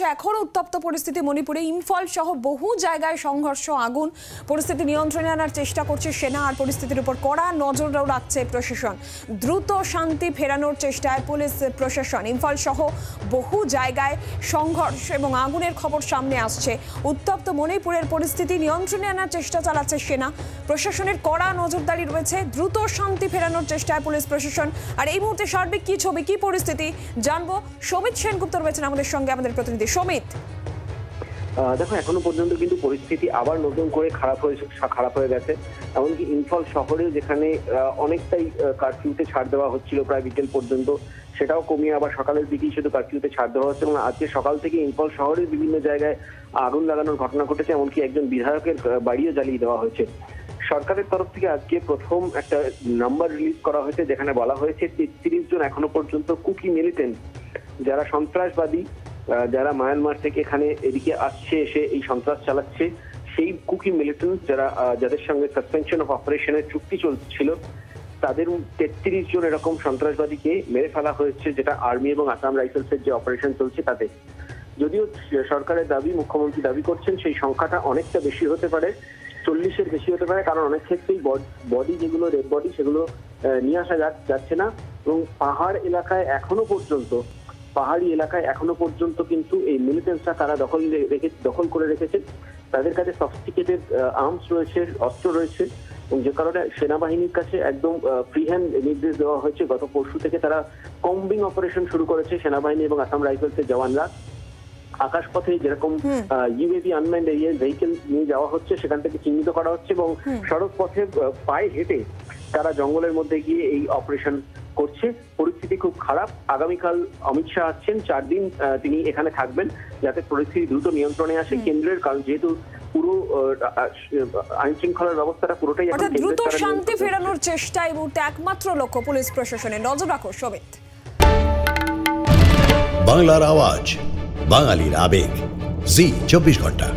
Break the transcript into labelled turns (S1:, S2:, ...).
S1: এখনও উত্তপ্ত পরিস্থিতি মণিপুরে, ইম্ফল সহ বহু জায়গায় সংঘর্ষ, আগুন। পরিস্থিতি নিয়ন্ত্রণে আনার চেষ্টা করছে সেনা আর পরিস্থিতির উপর কড়া নজরও রাখছে প্রশাসন। দ্রুত শান্তি ফেরানোর চেষ্টায় পুলিশ, প্রশাসন, ইম্ফল সহ বহু জায়গায় সংঘর্ষ এবং আগুনের খবর সামনে আসছে। উত্তপ্ত মণিপুরের পরিস্থিতি নিয়ন্ত্রণে আনার চেষ্টা চালাচ্ছে সেনা। প্রশাসনের কড়া নজরদারি রয়েছে। দ্রুত শান্তি ফেরানোর চেষ্টায় পুলিশ, প্রশাসন। আর এই মুহূর্তে সার্বিক কি ছবি, কি পরিস্থিতি জানব। সমিত সেনগুপ্ত রয়েছেন আমাদের সঙ্গে, আমাদের প্রতিনিধি। সমিত।
S2: দেখো, এখনও পর্যন্ত কিন্তু পরিস্থিতি আবার নতুন করে খারাপ হয়ে খারাপ হয়ে গেছে। এমনকি ইম্ফল শহরে যেখানে অনেকটাই কারফিউতে ছাড় দেওয়া হচ্ছিল প্রায় বিকেল পর্যন্ত, সেটাও কমিয়ে আবার সকালের দিকেই শুধু কারফিউতে ছাড় দেওয়া হচ্ছে। এবং আজকে সকাল থেকে ইম্ফল শহরের বিভিন্ন জায়গায় আগুন লাগানোর ঘটনা ঘটেছে, এমনকি একজন বিধায়কের বাড়িও জ্বালিয়ে দেওয়া হয়েছে। সরকারের তরফ থেকে আজকে প্রথম একটা নাম্বার রিলিজ করা হয়েছে, যেখানে বলা হয়েছে তেত্রিশ জন এখনও পর্যন্ত কুকি মিলিটেন্ট যারা সন্ত্রাসবাদী যারা মায়ানমার থেকে এখানে এদিকে আসছে, এসে এই সন্ত্রাস চালাচ্ছে, সেই কুকি মিলিটেন্ট যারা যাদের সঙ্গে সাসপেনশন অফ অপারেশনের চুক্তি চলছিল, তাদের তেত্রিশ জন এরকম সন্ত্রাসবাদীকে মেরে ফেলা হয়েছে, যেটা আর্মি এবং আসাম রাইফেলসের যে অপারেশন চলছে তাতে। যদিও সরকারের দাবি, মুখ্যমন্ত্রী দাবি করছেন, সেই সংখ্যাটা অনেকটা বেশি হতে পারে, চল্লিশের বেশি হতে পারে, কারণ অনেক ক্ষেত্রেই বডি যেগুলো রেড বডি সেগুলো নিয়ে আসা যাচ্ছে না, এবং পাহাড় এলাকায় এখনও পর্যন্ত পাহাড়ি এলাকায় এখনও পর্যন্ত কিন্তু এই মিলিটেন্টসরা তারা দখল রেখে দখল করে রেখেছে তাদের কাছে সফিস্টিকেটেড আর্মস রয়েছে অস্ত্র রয়েছে এবং যে কারণে সেনাবাহিনীর কাছে একদম ফ্রি হ্যান্ড নির্দেশ দেওয়া হয়েছে। গত পরশু থেকে তারা কম্বিং অপারেশন শুরু করেছে সেনাবাহিনী এবং আসাম রাইফেলসের জওয়ানরা। আকাশপথে যেরকম ইউএভি আনম্যান্ড এরিয়ার ভেহিকেল নিয়ে যাওয়া হচ্ছে সেখান থেকে চিহ্নিত করা হচ্ছে এবং সড়ক পথে পায়ে হেঁটে তারা জঙ্গলের মধ্যে গিয়ে এই অপারেশন করছে। পরিস্থিতি খুব খারাপ। আগামীকাল অমিত শাহ আসছেন চার দিন আহ, তিনি এখানে থাকবেন যাতে পরিস্থিতি দ্রুত নিয়ন্ত্রণে আসে কেন্দ্রের। কারণ যেহেতু পুরো আইন শৃঙ্খলার ব্যবস্থাটা পুরোটাই
S1: দ্রুত শান্তি ফেরানোর চেষ্টা এই মুহূর্তে একমাত্র লক্ষ্য পুলিশ প্রশাসনের। নজর রাখো সমিত।
S3: বাংলার আওয়াজ বাঙালির আবেগ। জি চব্বিশ ঘণ্টা।